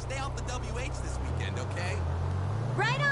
Stay off the WH this weekend, okay? Right on!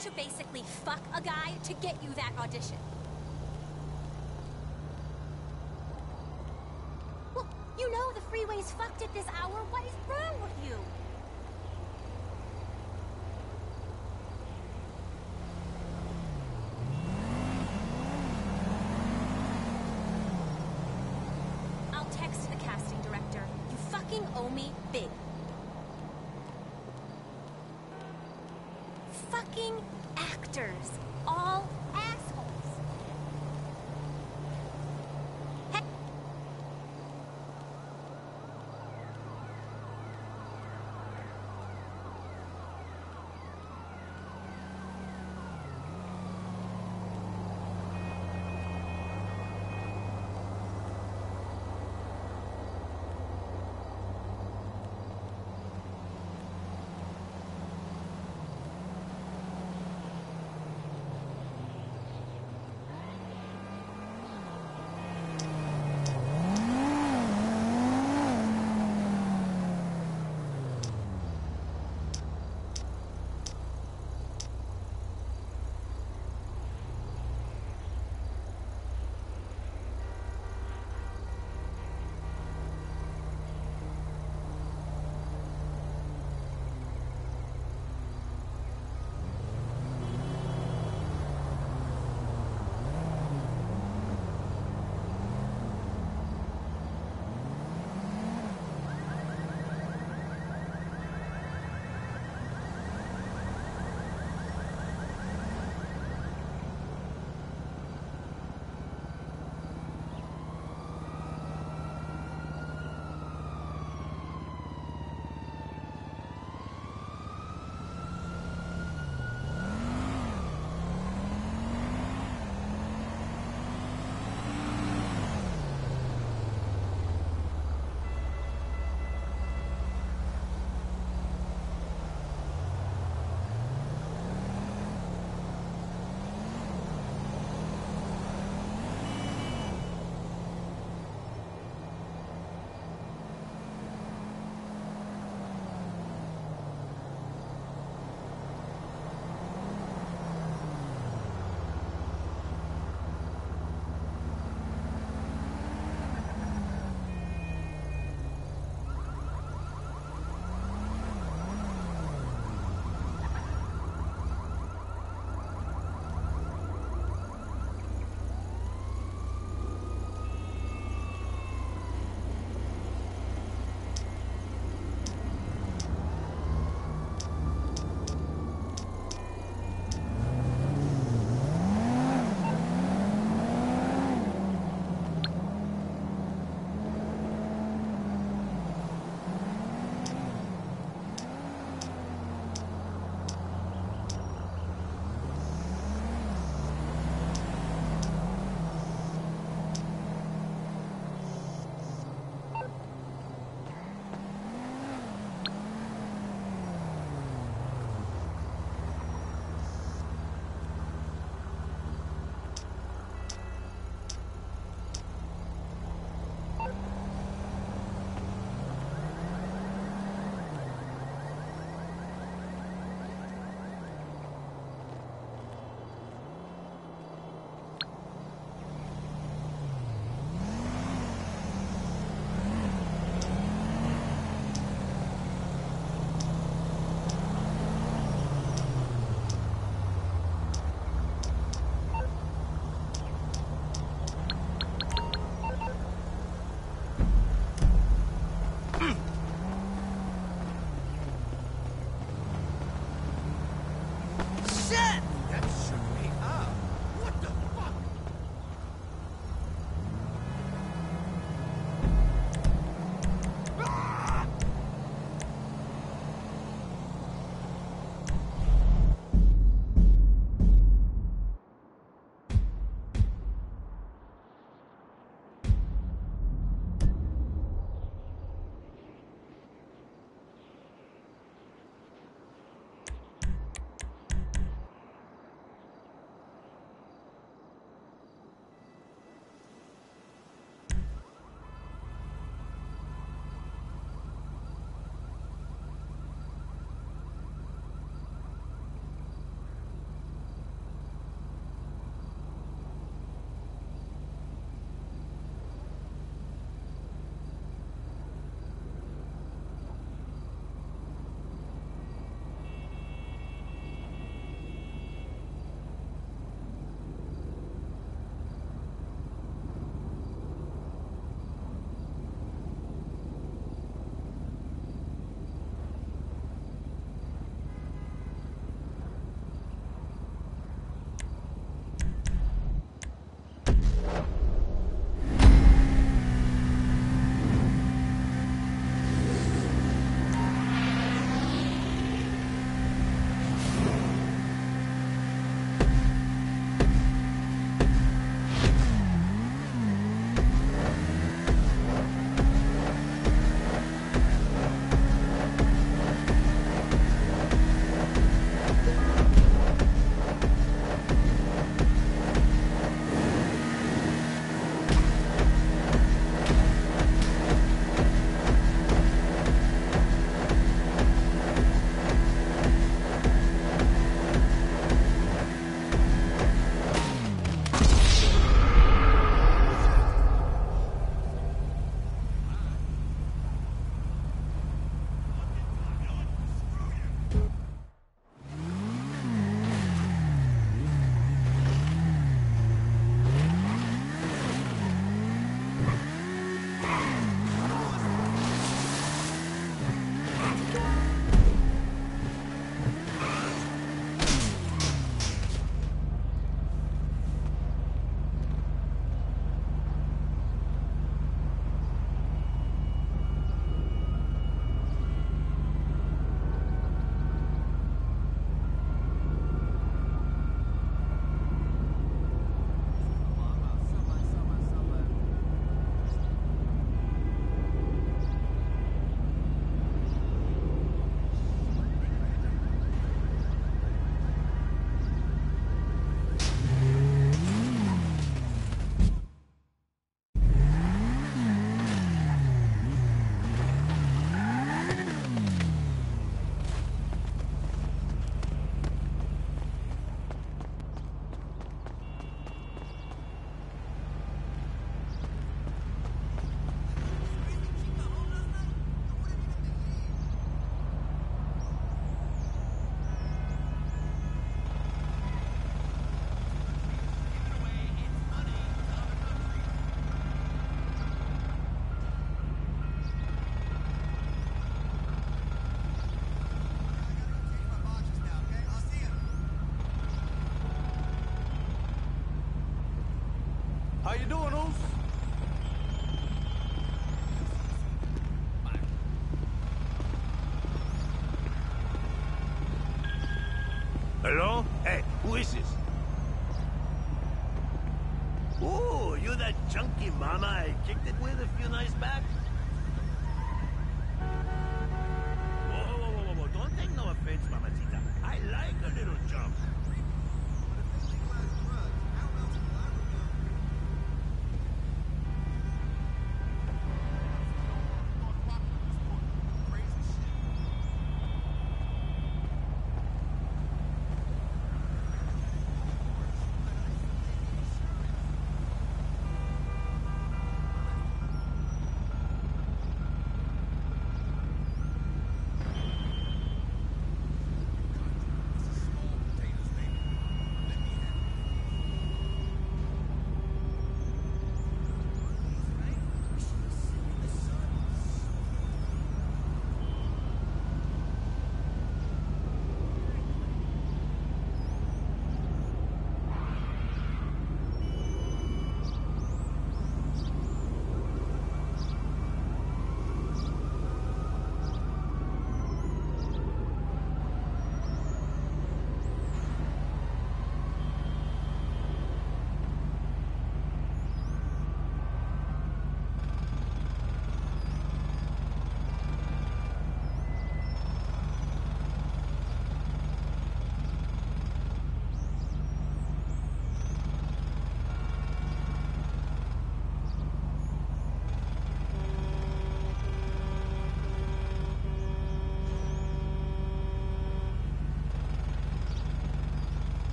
To basically fuck a guy to get you that audition. Well, you know the freeway's fucked at this hour. What is wrong with you? I'll text the casting director. You fucking owe me big. Fucking actors.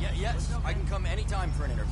Yeah, yes, I can come anytime for an interview.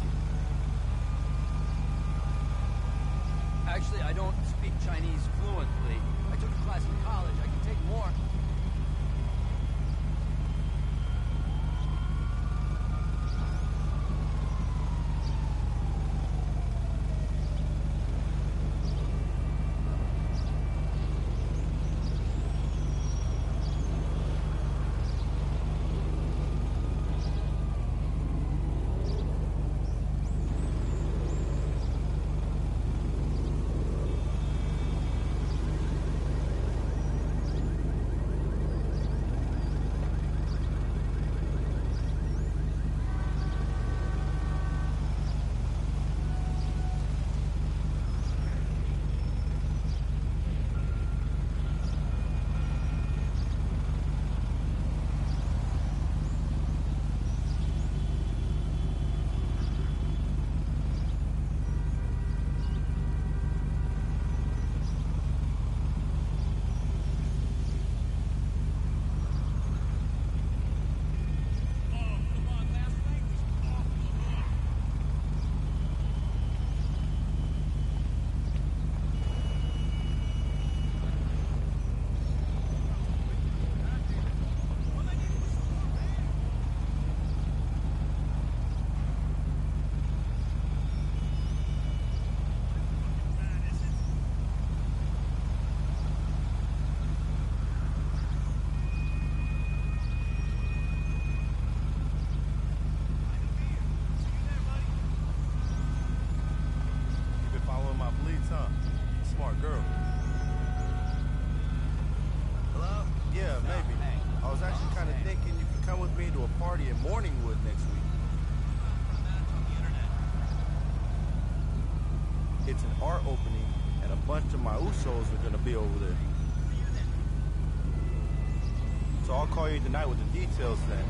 you tonight with the details then.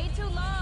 Way too long.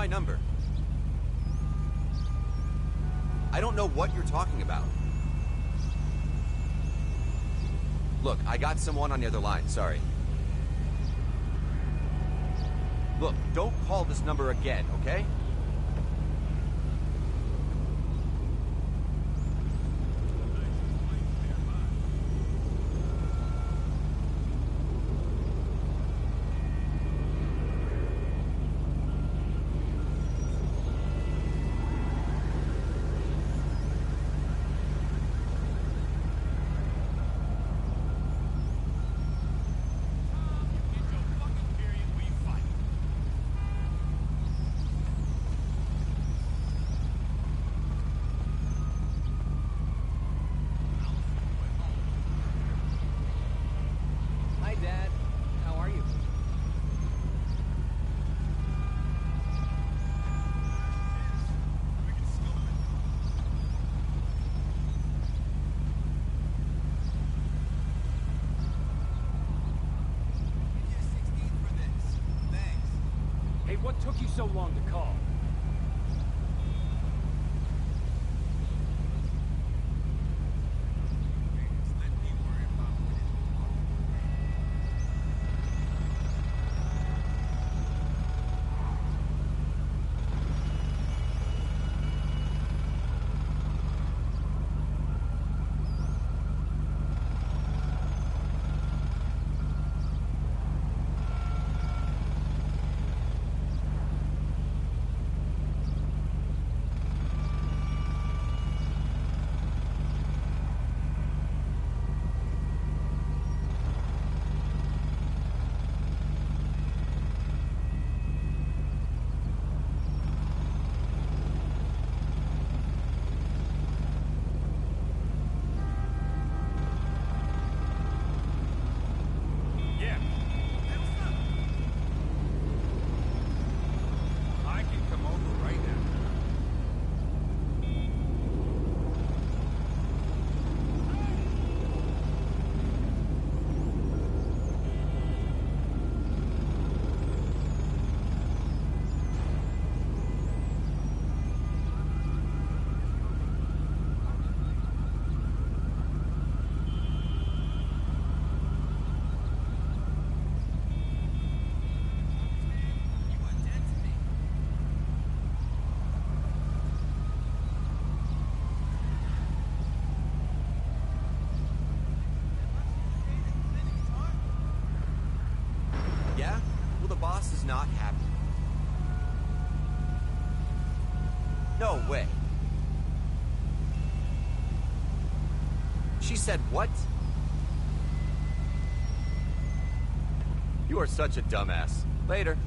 My number? I don't know what you're talking about. Look, I got someone on the other line, sorry. Look, don't call this number again, okay? Said what? You are such a dumbass. Later.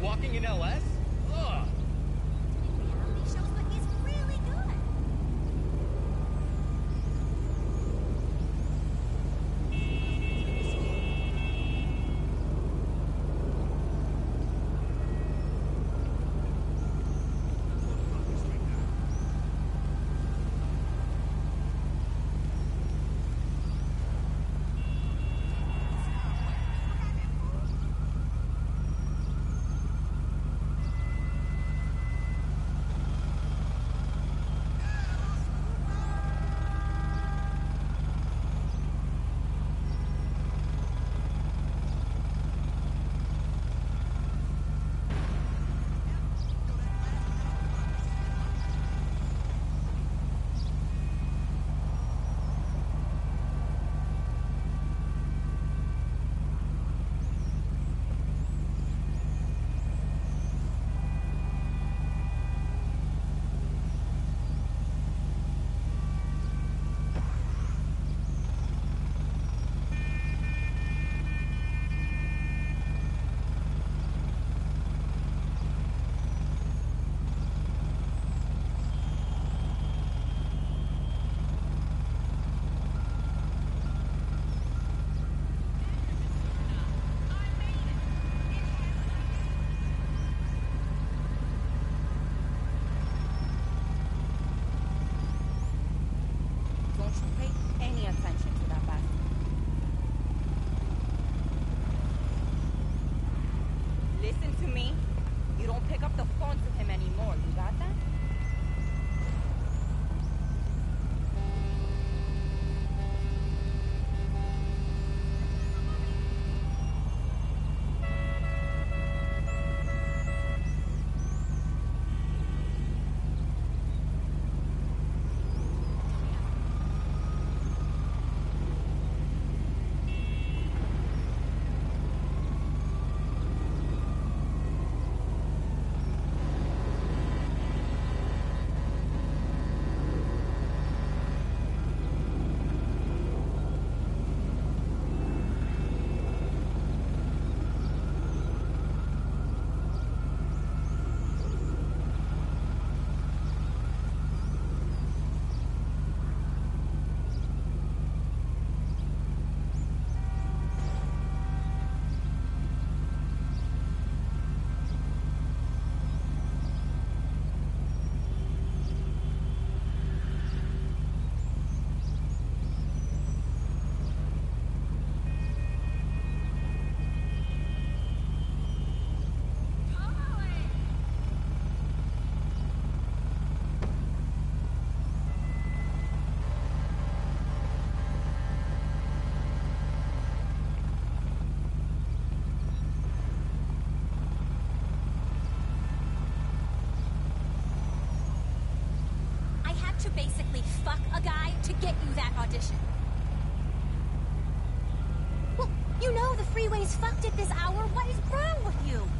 Walking in LS? To basically fuck a guy to get you that audition. Well, you know the freeway's fucked at this hour. What is wrong with you?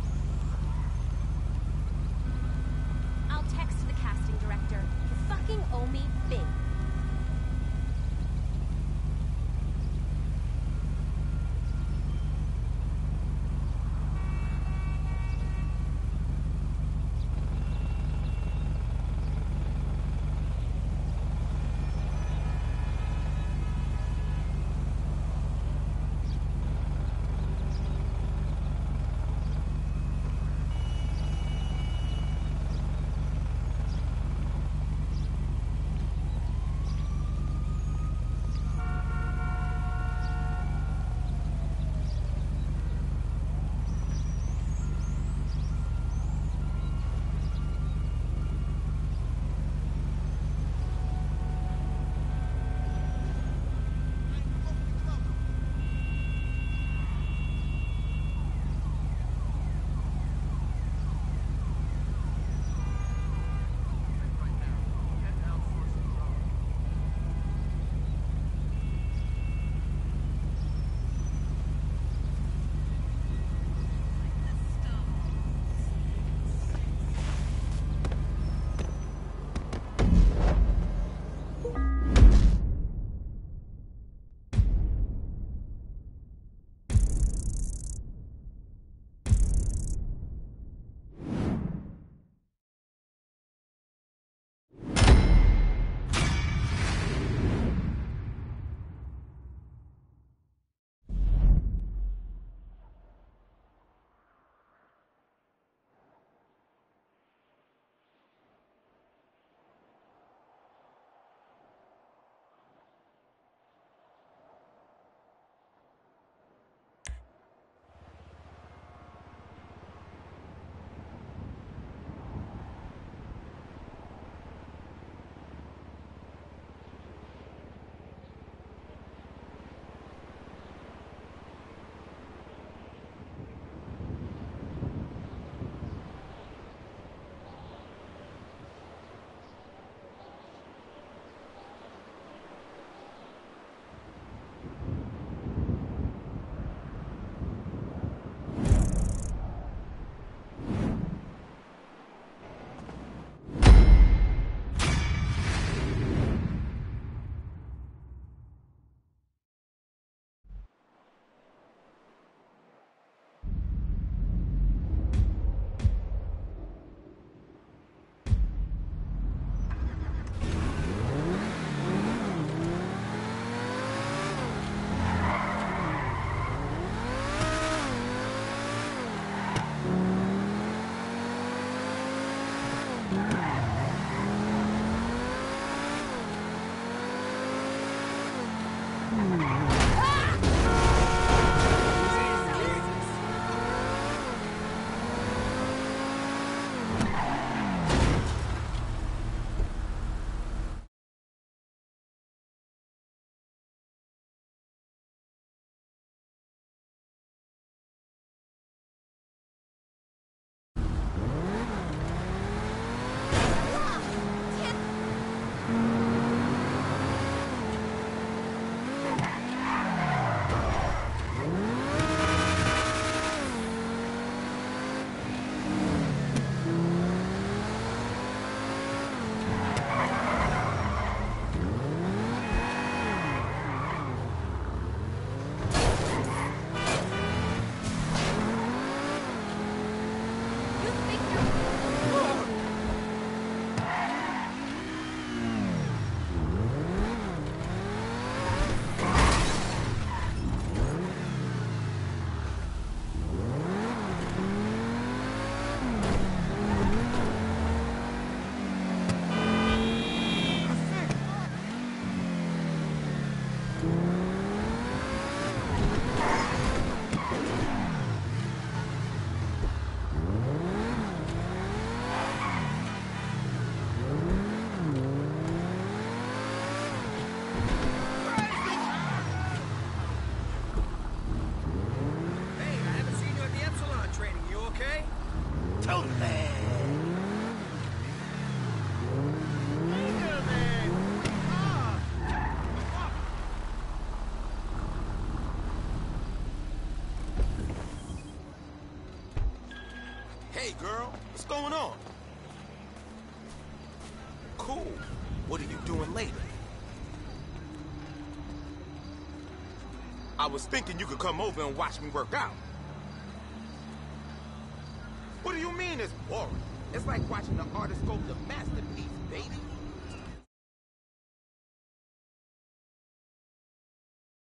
Was thinking you could come over and watch me work out. What do you mean it's boring? It's like watching